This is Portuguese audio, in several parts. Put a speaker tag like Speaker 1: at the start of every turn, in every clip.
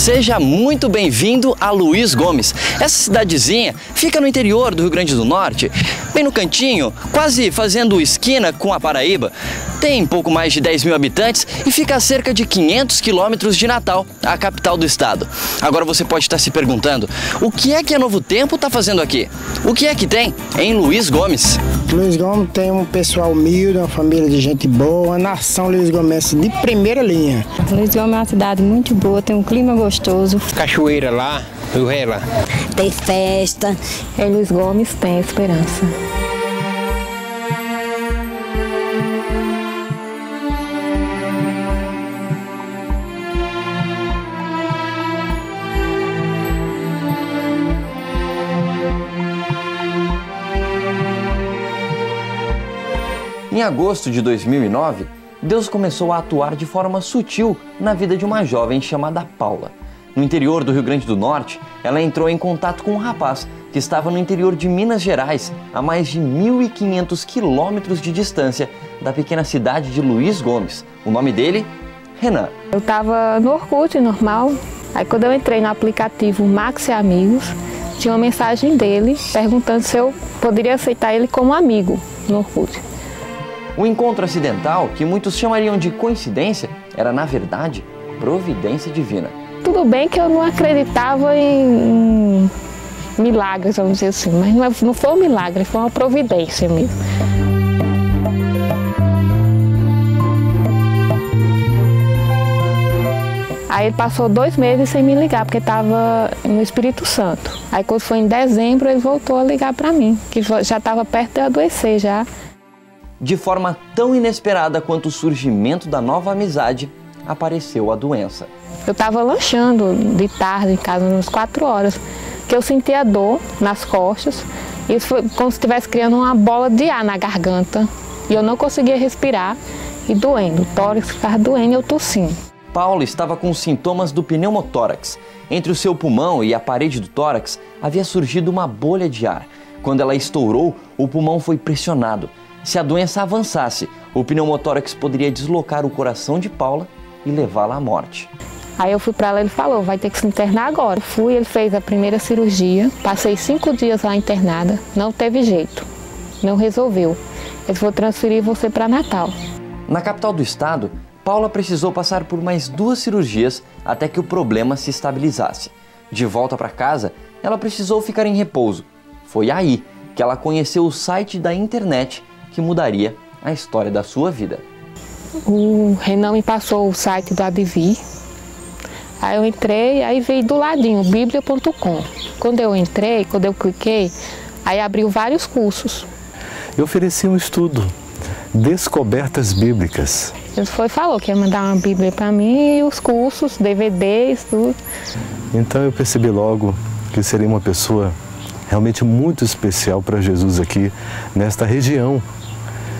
Speaker 1: Seja muito bem-vindo a Luiz Gomes. Essa cidadezinha fica no interior do Rio Grande do Norte, bem no cantinho, quase fazendo esquina com a Paraíba. Tem pouco mais de 10 mil habitantes e fica a cerca de 500 quilômetros de Natal, a capital do estado. Agora você pode estar se perguntando, o que é que a Novo Tempo está fazendo aqui? O que é que tem em Luiz Gomes?
Speaker 2: Luiz Gomes tem um pessoal humilde, uma família de gente boa, uma nação Luiz Gomes de primeira linha.
Speaker 3: Luiz Gomes é uma cidade muito boa, tem um clima gostoso.
Speaker 4: Cachoeira lá, Rio Rela.
Speaker 5: Tem festa.
Speaker 3: Em Luiz Gomes tem esperança.
Speaker 1: Em agosto de 2009, Deus começou a atuar de forma sutil na vida de uma jovem chamada Paula. No interior do Rio Grande do Norte, ela entrou em contato com um rapaz que estava no interior de Minas Gerais, a mais de 1.500 quilômetros de distância da pequena cidade de Luiz Gomes. O nome dele? Renan.
Speaker 3: Eu estava no Orkut normal, aí quando eu entrei no aplicativo Max e Amigos, tinha uma mensagem dele perguntando se eu poderia aceitar ele como amigo no Orkut.
Speaker 1: O encontro acidental, que muitos chamariam de coincidência, era na verdade providência divina.
Speaker 3: Tudo bem que eu não acreditava em, milagres, vamos dizer assim, mas não, é, não foi um milagre, foi uma providência mesmo. Aí ele passou dois meses sem me ligar, porque estava no Espírito Santo. Aí quando foi em dezembro, ele voltou a ligar para mim, que já estava perto de adoecer já.
Speaker 1: De forma tão inesperada quanto o surgimento da nova amizade, apareceu a doença.
Speaker 3: Eu estava lanchando de tarde em casa, umas quatro horas, que eu sentia dor nas costas. Isso foi como se estivesse criando uma bola de ar na garganta. E eu não conseguia respirar e doendo. O tórax ficava doendo e eu tossindo.
Speaker 1: Paula estava com sintomas do pneumotórax. Entre o seu pulmão e a parede do tórax havia surgido uma bolha de ar. Quando ela estourou, o pulmão foi pressionado. Se a doença avançasse, o pneumotórax poderia deslocar o coração de Paula e levá-la à morte.
Speaker 3: Aí eu fui para lá, ele falou, vai ter que se internar agora. Fui, ele fez a primeira cirurgia, passei cinco dias lá internada, não teve jeito, não resolveu. Eles vão transferir você para Natal.
Speaker 1: Na capital do estado, Paula precisou passar por mais duas cirurgias até que o problema se estabilizasse. De volta para casa, ela precisou ficar em repouso. Foi aí que ela conheceu o site da internet que mudaria a história da sua vida.
Speaker 3: O Renan me passou o site do Advi. Aí eu entrei, aí veio do ladinho, bíblia.com. Quando eu entrei, quando eu cliquei, aí abriu vários cursos.
Speaker 6: Eu ofereci um estudo, Descobertas Bíblicas.
Speaker 3: Ele foi falou que ia mandar uma Bíblia para mim e os cursos, DVDs, tudo.
Speaker 6: Então eu percebi logo que seria uma pessoa realmente muito especial para Jesus aqui nesta região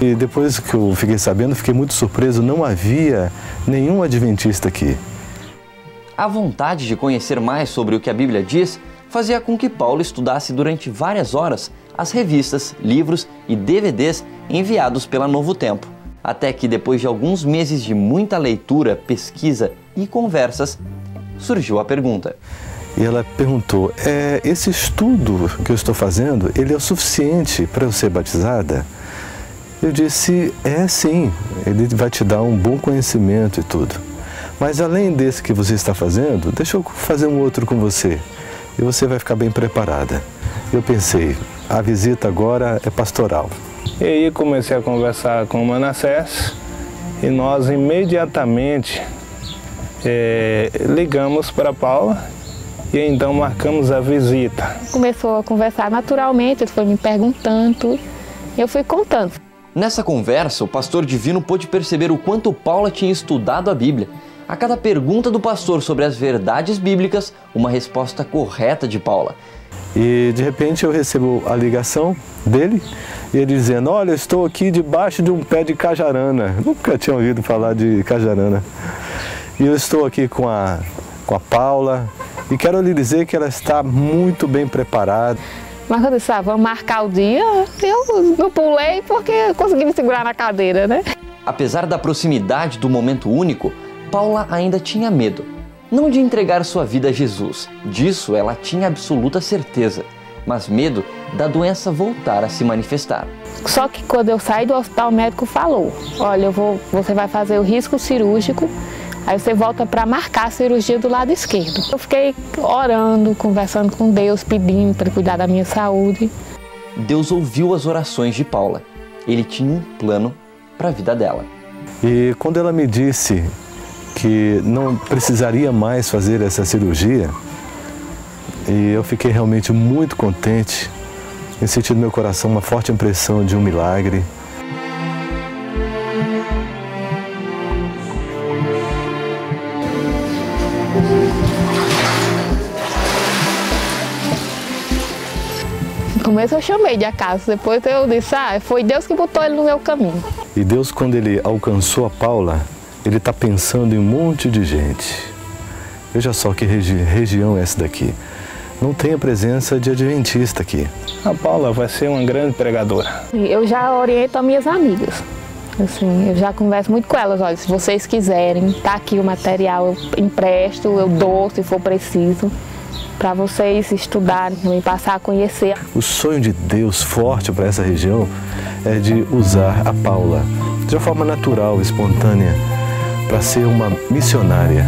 Speaker 6: e depois que eu fiquei sabendo, fiquei muito surpreso, não havia nenhum adventista aqui.
Speaker 1: A vontade de conhecer mais sobre o que a Bíblia diz fazia com que Paulo estudasse durante várias horas as revistas, livros e DVDs enviados pela Novo Tempo. Até que, depois de alguns meses de muita leitura, pesquisa e conversas, surgiu a pergunta.
Speaker 6: E ela perguntou: é, esse estudo que eu estou fazendo, ele é o suficiente para eu ser batizada? Eu disse: é sim, ele vai te dar um bom conhecimento e tudo. Mas além desse que você está fazendo, deixa eu fazer um outro com você e você vai ficar bem preparada. Eu pensei: a visita agora é pastoral.
Speaker 4: E aí comecei a conversar com o Manassés e nós imediatamente é, ligamos para Paula e então marcamos a visita.
Speaker 3: Começou a conversar naturalmente, ele foi me perguntando, e eu fui contando.
Speaker 1: Nessa conversa, o pastor divino pôde perceber o quanto Paula tinha estudado a Bíblia. A cada pergunta do pastor sobre as verdades bíblicas, uma resposta correta de Paula.
Speaker 6: E de repente eu recebo a ligação dele ele dizendo: Olha, eu estou aqui debaixo de um pé de cajarana. Nunca tinha ouvido falar de cajarana. E eu estou aqui com a, com a Paula e quero lhe dizer que ela está muito bem preparada.
Speaker 3: Mas quando eu disse, ah, vamos marcar o dia, eu não pulei porque consegui me segurar na cadeira, né?
Speaker 1: Apesar da proximidade do momento único, Paula ainda tinha medo. Não de entregar sua vida a Jesus, disso ela tinha absoluta certeza, mas medo da doença voltar a se manifestar.
Speaker 3: Só que quando eu saí do hospital, o médico falou: Olha, eu vou, você vai fazer o risco cirúrgico, aí você volta para marcar a cirurgia do lado esquerdo. Eu fiquei orando, conversando com Deus, pedindo para cuidar da minha saúde.
Speaker 1: Deus ouviu as orações de Paula. Ele tinha um plano para a vida dela.
Speaker 6: E quando ela me disse que não precisaria mais fazer essa cirurgia, e eu fiquei realmente muito contente em sentir no meu coração uma forte impressão de um milagre.
Speaker 3: No começo eu chamei de acaso, depois eu disse, ah, foi Deus que botou ele no meu caminho.
Speaker 6: E Deus, quando ele alcançou a Paula, ele está pensando em um monte de gente. Veja só que regi região é essa daqui. Não tem a presença de adventista aqui.
Speaker 4: A Paula vai ser uma grande pregadora.
Speaker 3: Eu já oriento as minhas amigas. Assim, eu já converso muito com elas. Olha, se vocês quiserem, tá aqui o material, eu empresto, eu dou se for preciso, para vocês estudarem, também passar a conhecer.
Speaker 6: O sonho de Deus forte para essa região é de usar a Paula de uma forma natural, espontânea, para ser uma missionária